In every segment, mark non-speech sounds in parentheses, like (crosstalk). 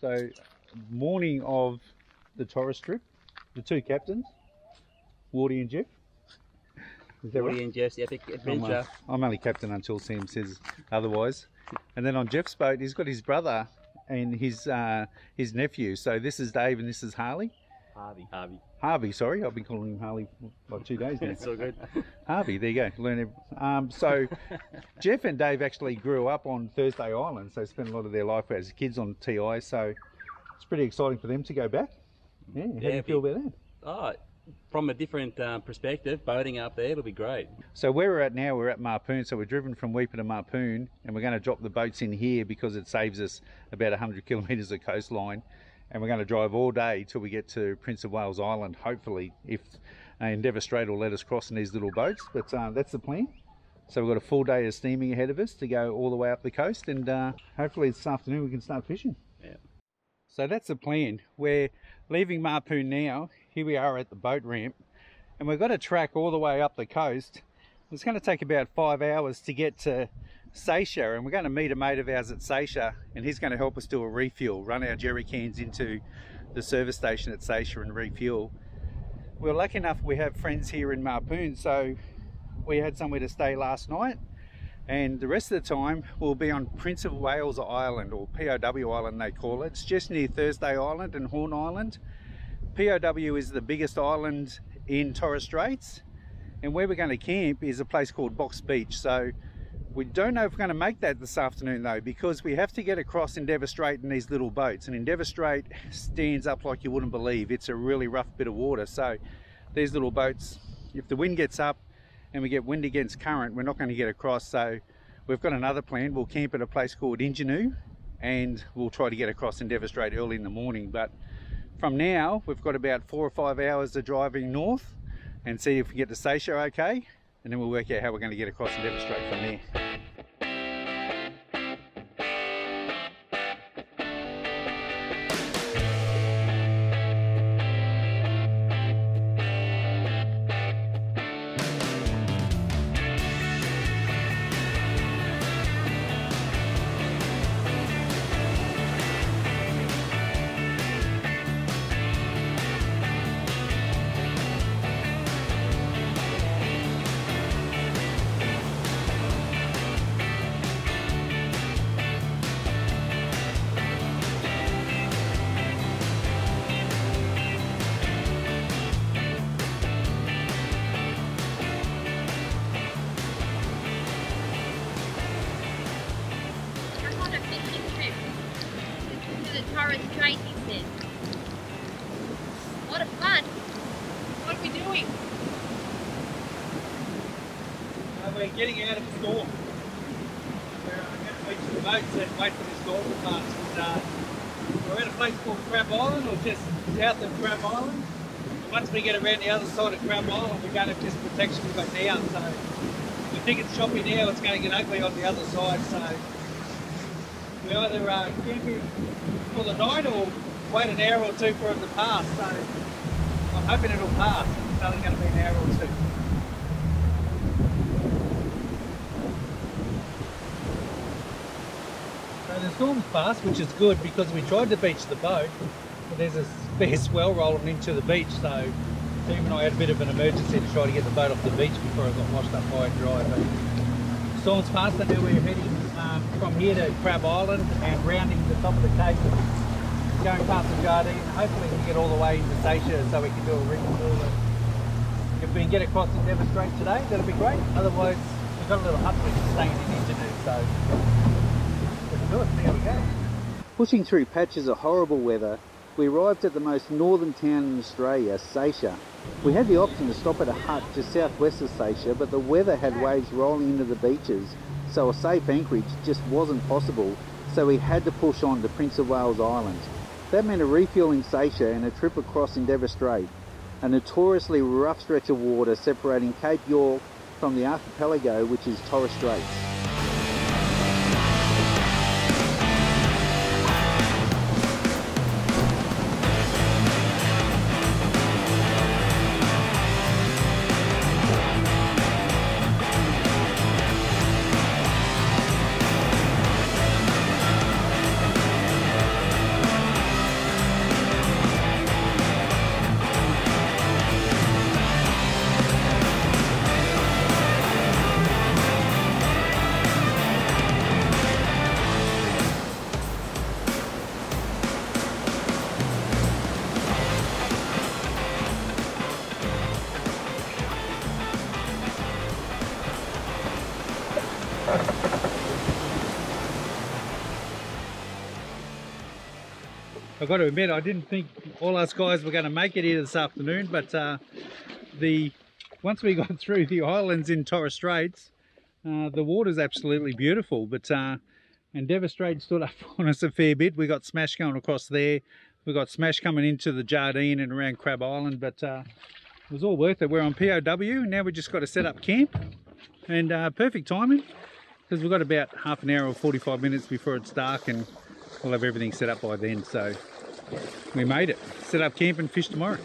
So, morning of the Torres trip, the two captains, Wardy and Jeff. Is that Woody right? and Jeff's epic I'm, uh, adventure. I'm only captain until Sam says otherwise. And then on Jeff's boat, he's got his brother and his uh, his nephew. So this is Dave and this is Harley. Harvey. Harvey. Harvey, sorry, I've been calling him Harley for like two days now. It's all good. (laughs) Harvey, there you go. Learn. Every, um, so (laughs) Jeff and Dave actually grew up on Thursday Island, so spent a lot of their life as kids on TI. So it's pretty exciting for them to go back. Yeah, how do you feel about that? Oh, from a different um, perspective, boating up there, it'll be great. So where we're at now, we're at Mapoon. So we're driven from Weipa to Mapoon, and we're going to drop the boats in here because it saves us about 100 kilometres of coastline. And we're going to drive all day till we get to Prince of Wales Island. Hopefully, if Endeavour Strait will let us cross in these little boats, but uh, that's the plan. So we've got a full day of steaming ahead of us to go all the way up the coast, and uh, hopefully this afternoon we can start fishing. Yeah. So that's the plan. We're leaving Mapoon now. Here we are at the boat ramp, and we've got a track all the way up the coast. It's going to take about five hours to get to Seisia, and we're going to meet a mate of ours at Seisia, and he's going to help us do a refuel, run our jerry cans into the service station at Seisia and refuel. We're lucky enough we have friends here in Mapoon, so we had somewhere to stay last night, and the rest of the time we'll be on Prince of Wales Island, or POW Island they call it. It's just near Thursday Island and Horn Island. POW is the biggest island in Torres Straits, and where we're going to camp is a place called Box Beach. So we don't know if we're going to make that this afternoon though, because we have to get across Endeavour Strait in these little boats. And Endeavour Strait stands up like you wouldn't believe. It's a really rough bit of water. So these little boats, if the wind gets up and we get wind against current, we're not going to get across. So we've got another plan. We'll camp at a place called Injinoo and we'll try to get across Endeavour Strait early in the morning. But from now, we've got about four or five hours of driving north and see if we get to Seisia okay. And then we'll work out how we're going to get across Endeavour Strait from there. To the Torres Strait. What a fun. What are we doing? Uh, we're getting out of the storm. We're going to beach the boats and wait for the storm to pass. And, uh, we're at a place called Crab Island, or just south of Crab Island. And once we get around the other side of Crab Island, we're going to just protection we've got now. So we think it's choppy now, it's going to get ugly on the other side. So we either uh, camping for the night or wait an hour or two for it to pass. So I'm hoping it'll pass. It's only going to be an hour or two. So the storm's passed, which is good because we tried to beach the boat, but there's a fair swell rolling into the beach, so Tim and I had a bit of an emergency to try to get the boat off the beach before it got washed up high and dry. But storm's passed and now we're heading um, from here to Crab Island and rounding the top of the cape, going past the Jardine. Hopefully we can get all the way into Seisia so we can do a ring tour. If we can get across Endeavour Strait today, that'll be great. Otherwise, we've got a little hut we can stay in in Injinoo, so we can do it. How we go. Pushing through patches of horrible weather, we arrived at the most northern town in Australia, Seisia. We had the option to stop at a hut just southwest of Seisia, but the weather had waves rolling into the beaches, so a safe anchorage just wasn't possible, so we had to push on to Prince of Wales Island. That meant a refuel in Seisia and a trip across Endeavour Strait, a notoriously rough stretch of water separating Cape York from the archipelago which is Torres Straits. I've got to admit, I didn't think all us guys were going to make it here this afternoon, but uh, the once we (laughs) got through the islands in Torres Straits, uh, the water's absolutely beautiful. But uh, Endeavour Strait stood (laughs) up on us a fair bit. We got smash going across there. We got smash coming into the Jardine and around Crab Island, but uh, it was all worth it. We're on POW. Now we just got to set up camp, and uh, perfect timing because we've got about half an hour or 45 minutes before it's dark and we'll have everything set up by then so we made it. Set up camp and fish tomorrow.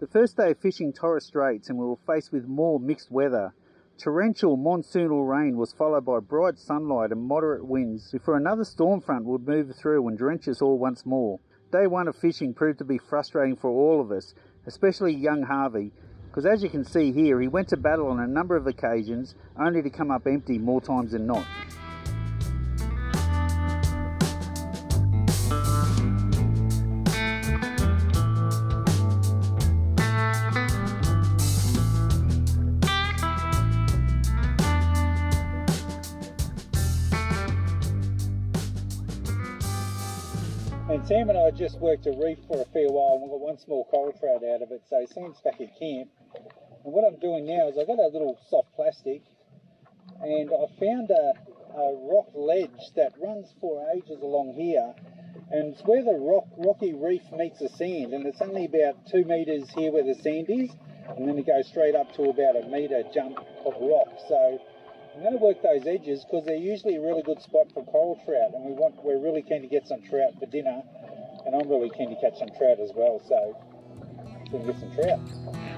The first day of fishing Torres Straits and we were faced with more mixed weather. Torrential monsoonal rain was followed by bright sunlight and moderate winds before another storm front would move through and drench us all once more. Day one of fishing proved to be frustrating for all of us, especially young Harvey, because as you can see here, he went to battle on a number of occasions only to come up empty more times than not. Sam and I just worked a reef for a fair while and we got one small coral trout out of it. So Sam's back at camp. And what I'm doing now is I've got a little soft plastic and I found a, a rock ledge that runs for ages along here. And it's where the rock, rocky reef meets the sand. And it's only about two metres here where the sand is. And then it goes straight up to about a metre jump of rock. So I'm going to work those edges because they're usually a really good spot for coral trout, and we want we're really keen to get some trout for dinner, and I'm really keen to catch some trout as well. So we can get some trout.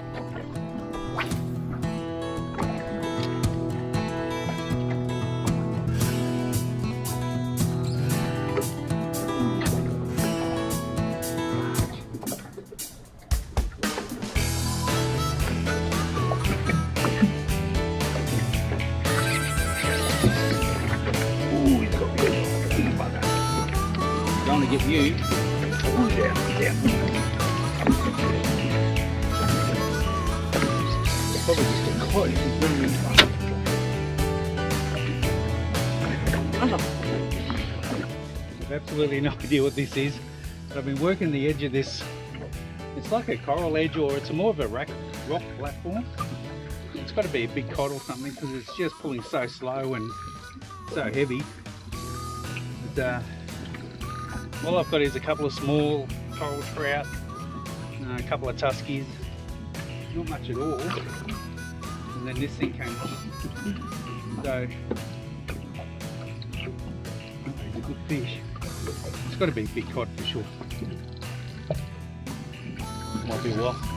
Absolutely no (laughs) idea what this is, but I've been working the edge of this. It's like a coral edge, or it's more of a rock, rock platform. It's got to be a big cod or something because it's just pulling so slow and so heavy. But, uh, all I've got is a couple of small coral trout, uh, a couple of tuskies, not much at all. And then this thing came. So, it's a good fish. It's got to be a big cod for sure. Might be a while.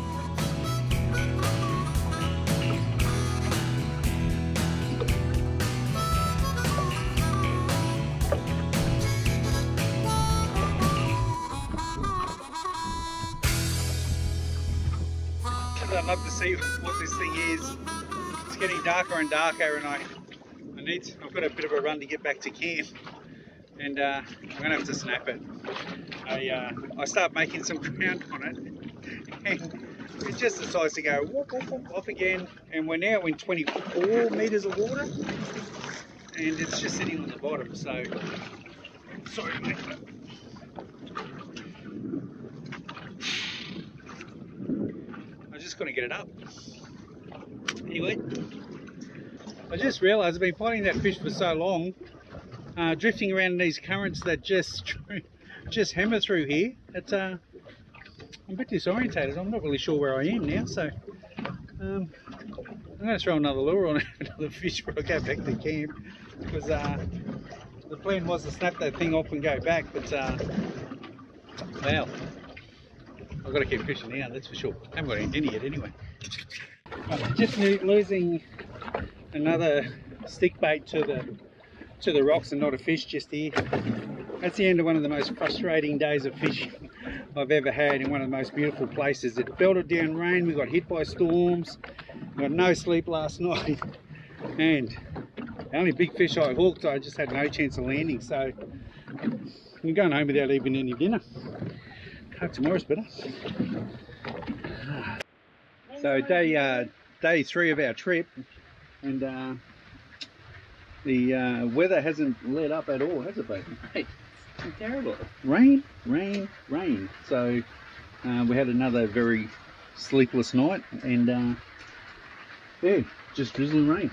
I'd love to see what this thing is. It's getting darker and darker, and I, I need. I've got a bit of a run to get back to camp, and uh, I'm gonna have to snap it. I uh, I start making some (laughs) ground on it, and it just decides to go whoop, whoop, whoop, off again. And we're now in 24 meters of water, and it's just sitting on the bottom. So sorry, mate. I'm just gonna get it up. Anyway, I just realised I've been fighting that fish for so long, uh, drifting around in these currents that just (laughs) just hammer through here. It's uh, I'm a bit disorientated. I'm not really sure where I am now, so um, I'm going to throw another lure on (laughs) another fish before I go back to camp because uh, the plan was to snap that thing off and go back, but uh, well. I've got to keep fishing now, that's for sure. I haven't got any dinner yet anyway. Just losing another stick bait to the to the rocks and not a fish just here. That's the end of one of the most frustrating days of fishing (laughs) I've ever had in one of the most beautiful places. It belted down rain, we got hit by storms, got no sleep last (laughs) night, and the only big fish I hooked, I just had no chance of landing. So I'm going home without even any dinner. Hope tomorrow's better. So day uh, day three of our trip, and uh, the uh, weather hasn't let up at all, has it, baby? Hey, terrible. Rain, rain, rain. So uh, we had another very sleepless night, and uh, yeah, just drizzling rain.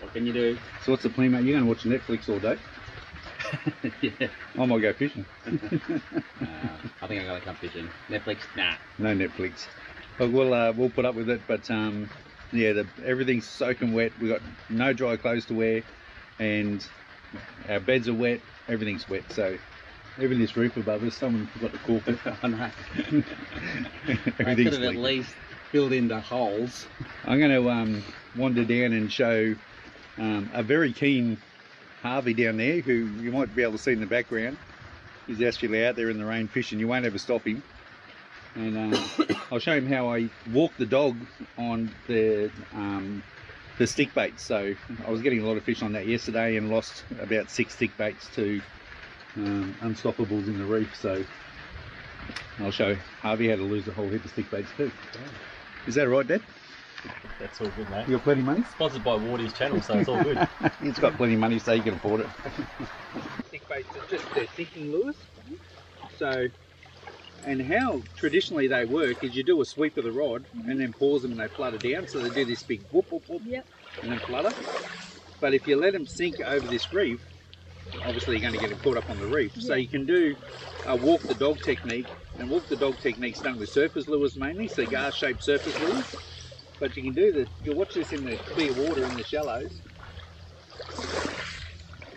What can you do? So what's the plan, mate? You're going to watch Netflix all day. (laughs) yeah. I might go fishing. (laughs) Uh, I think I'm gonna come fishing. Netflix, nah. No Netflix. But we'll uh, we'll put up with it. But um, yeah, the, everything's soaking wet. We got no dry clothes to wear, and our beds are wet. Everything's wet. So even this roof above us, someone forgot to cork it. (laughs) I know. I could have at least filled in the holes. I'm going to um, wander down and show um, a very keen Harvey down there, who you might be able to see in the background. He's actually out there in the rain fishing. You won't ever stop him. And uh, I'll show him how I walk the dog on the um, the stick baits. So I was getting a lot of fish on that yesterday and lost about six stick baits to um, unstoppables in the reef. So I'll show Harvey how to lose a whole heap of stick baits too. Is that right, Dad? That's all good, mate. You got plenty of money? Sponsored by Wardy's channel, so it's all good. (laughs) He's got plenty of money, so he can afford it. Stick baits are just their sinking lures. So, and how traditionally they work is you do a sweep of the rod and then pause them and they flutter down. So they do this big whoop whoop whoop Yep. and then flutter. But if you let them sink over this reef, obviously you're going to get them caught up on the reef. So you can do a walk the dog technique, and walk the dog technique's done with surface lures mainly, so cigar shaped surface lures. But you can do the, you'll watch this in the clear water in the shallows.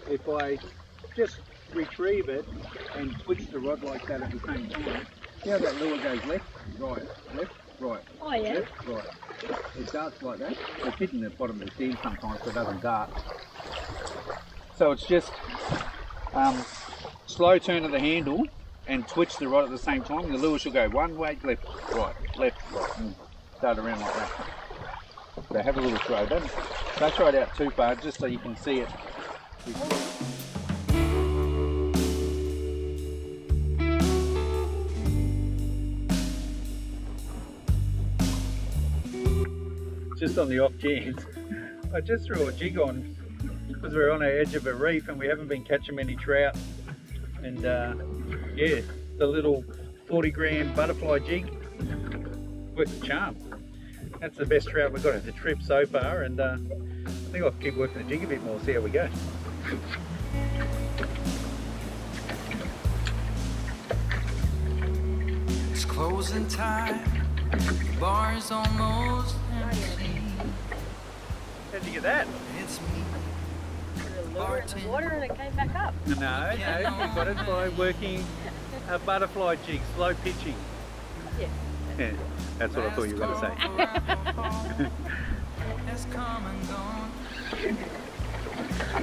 If I just retrieve it and twitch the rod like that at the same time, see how that lure goes left, right, left, right, Oh yeah. left, right. It darts like that. It's hitting the bottom of the seed sometimes so it doesn't dart. So it's just um, slow turn of the handle and twitch the rod at the same time. The lure should go one way, left, right, left, right, and start around like that. So have a little throw. Don't, don't throw it out too far, just so you can see it. Just on the off chance, (laughs) I just threw a jig on because we're on the edge of a reef and we haven't been catching many trout. And uh, yeah, the little 40 gram butterfly jig worked a charm. That's the best trout we've got at the trip so far, and uh, I think I'll keep working the jig a bit more, see how we go. It's closing time. The bar's almost empty. How'd you get that? It's me. Put a lure in the water and it came back up. No, no, we got it by working a butterfly jig, slow pitching. Yeah. Yeah, that's what I thought you were going to say. Has (laughs) come and gone.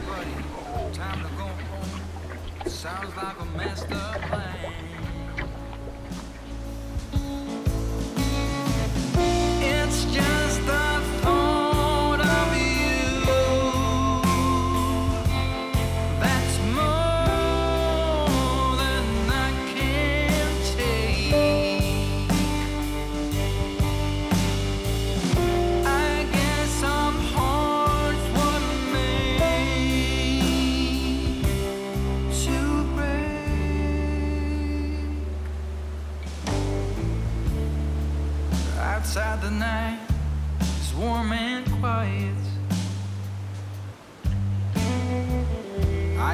Buddy, time to go home. Sounds like a messed up plan.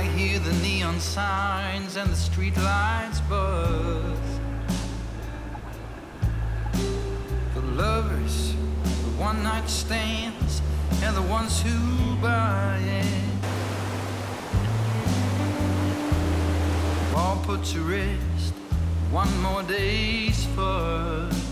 I hear the neon signs and the street lights buzz. The lovers, the one night stands, and the ones who buy it. All put to rest, one more day's fuss.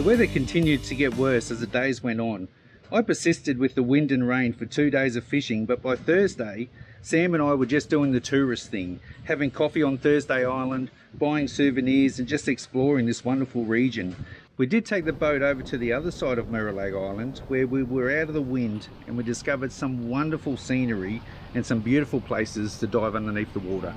The weather continued to get worse as the days went on. I persisted with the wind and rain for two days of fishing, but by Thursday, Sam and I were just doing the tourist thing, having coffee on Thursday Island, buying souvenirs and just exploring this wonderful region. We did take the boat over to the other side of Muralag Island where we were out of the wind and we discovered some wonderful scenery and some beautiful places to dive underneath the water.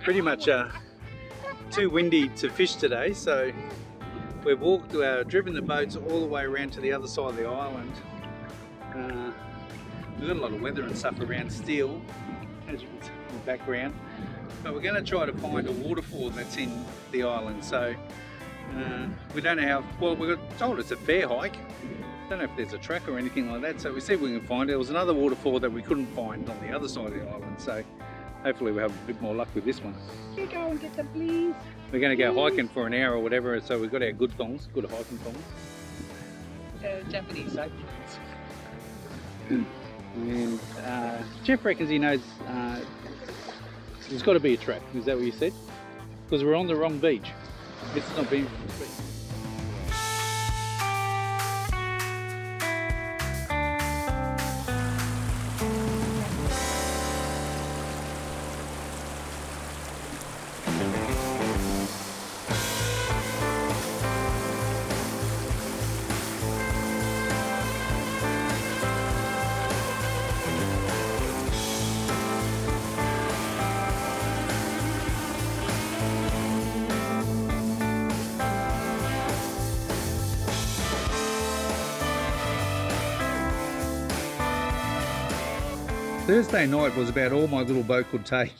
Pretty much uh, too windy to fish today, so we've walked, uh, driven the boats all the way around to the other side of the island. Uh, we've got a lot of weather and stuff around still, as you can see in the background. But we're going to try to find a waterfall that's in the island. So uh, we don't know how, well, we got told it's a fair hike. Don't know if there's a track or anything like that. So we see if we can find it. There was another waterfall that we couldn't find on the other side of the island. So hopefully we'll have a bit more luck with this one. You go and get them, please. We're going to go hiking for an hour or whatever. So we've got our good thongs, good hiking thongs. Uh, Japanese. And uh, Jeff reckons he knows uh, there's got to be a track. Is that what you said? Because we're on the wrong beach. It's not being. Thursday night was about all my little boat could take.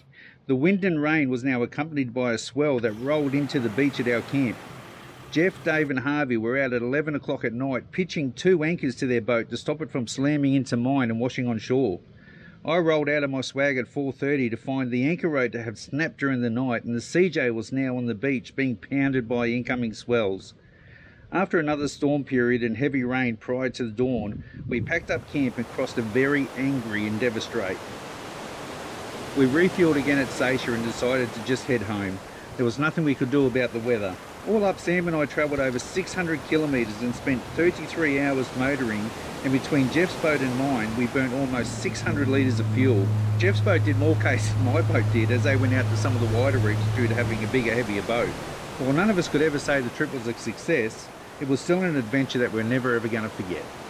The wind and rain was now accompanied by a swell that rolled into the beach at our camp. Jeff, Dave, and Harvey were out at 11 o'clock at night pitching two anchors to their boat to stop it from slamming into mine and washing on shore. I rolled out of my swag at 4.30 to find the anchor rope to have snapped during the night and the CJ was now on the beach being pounded by incoming swells. After another storm period and heavy rain prior to the dawn, we packed up camp and crossed a very angry Endeavour Strait. We refueled again at Seisia and decided to just head home. There was nothing we could do about the weather. All up, Sam and I travelled over 600 kilometres and spent 33 hours motoring and between Jeff's boat and mine we burnt almost 600 litres of fuel. Jeff's boat did more (laughs) case than my boat did as they went out to some of the wider reefs due to having a bigger, heavier boat. While none of us could ever say the trip was a success, it was still an adventure that we're never ever going to forget.